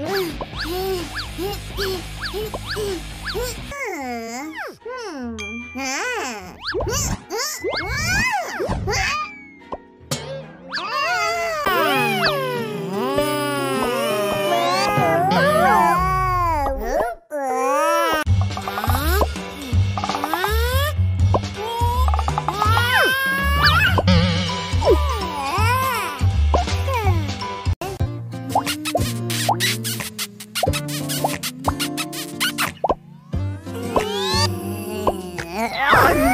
Hmm. Ah. Oh, no!